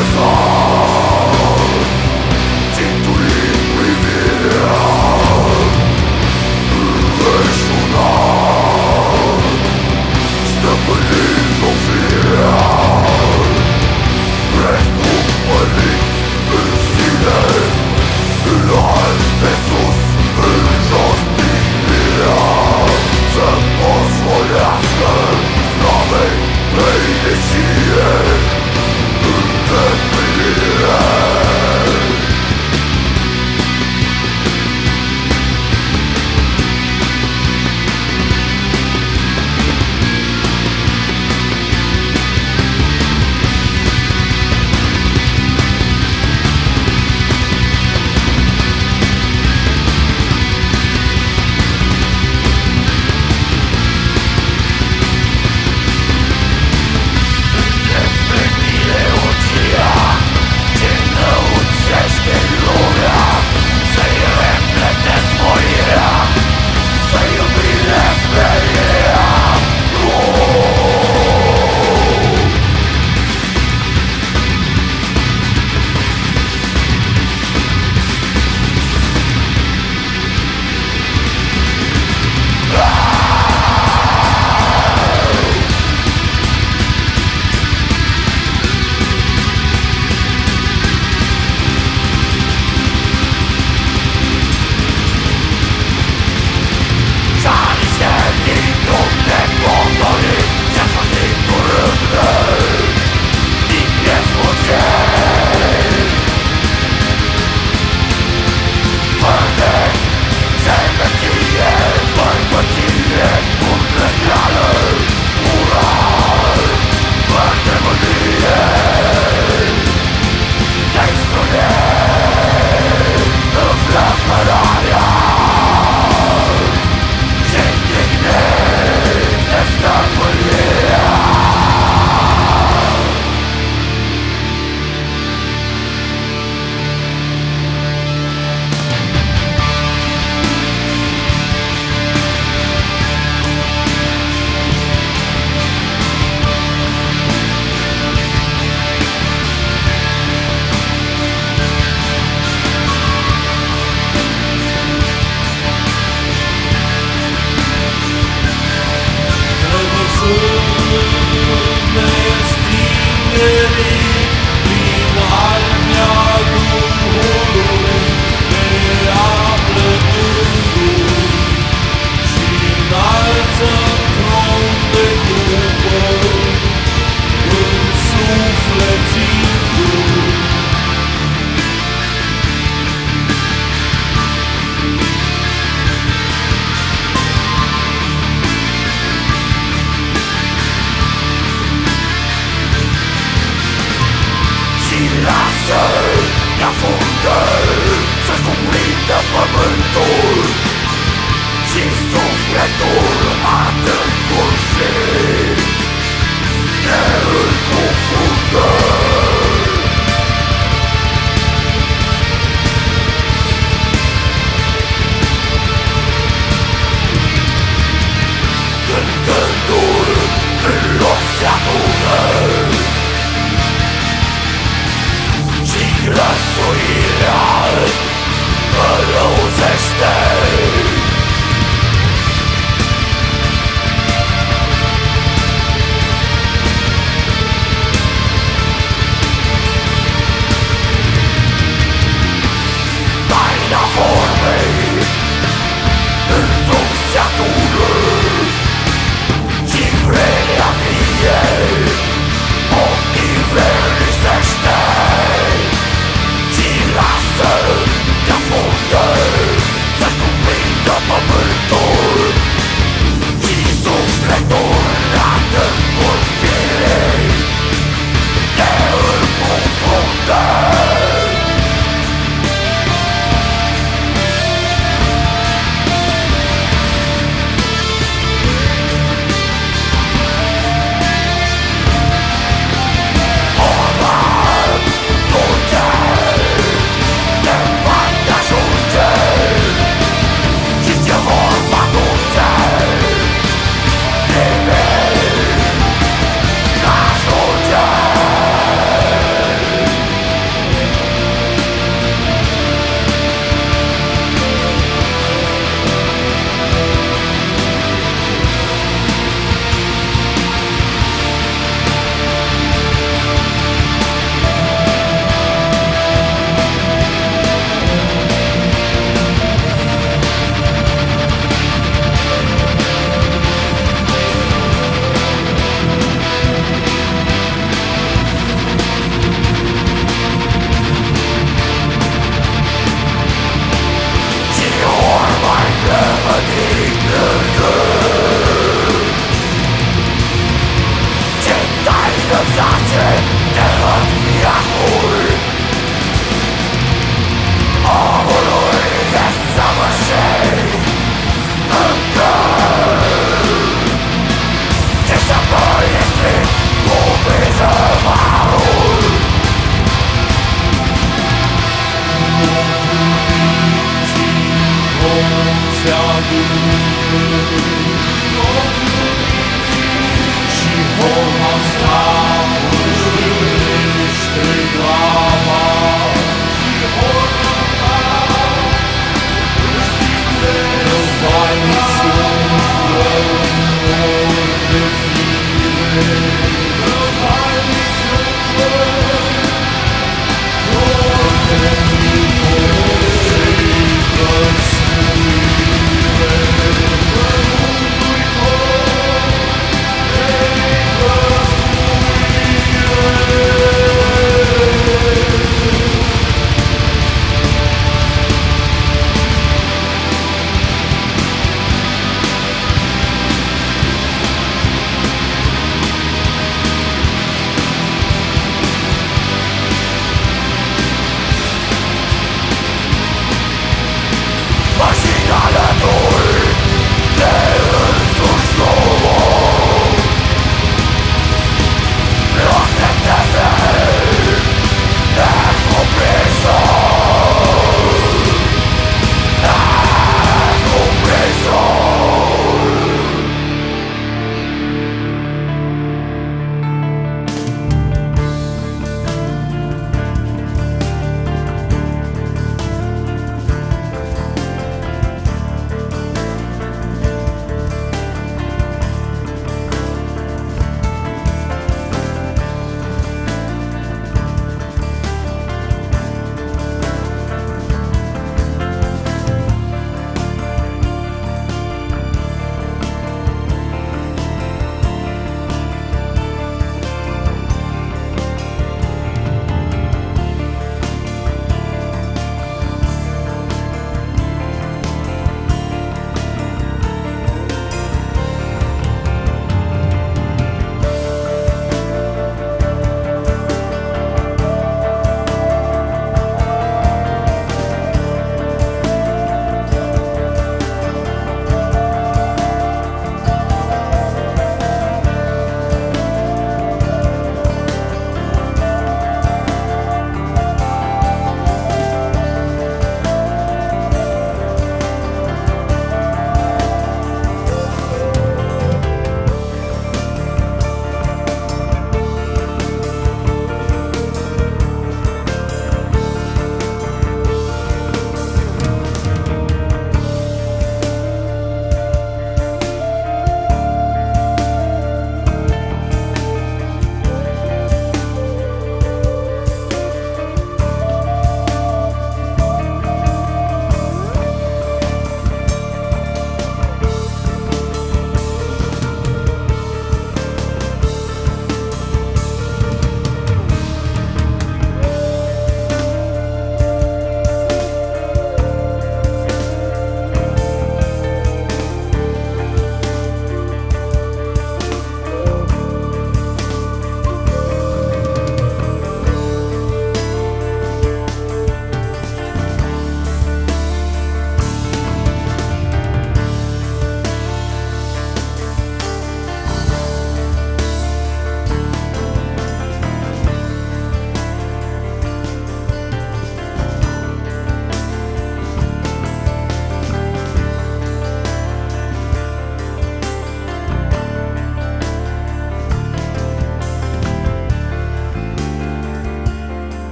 Beautiful Criatura